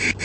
you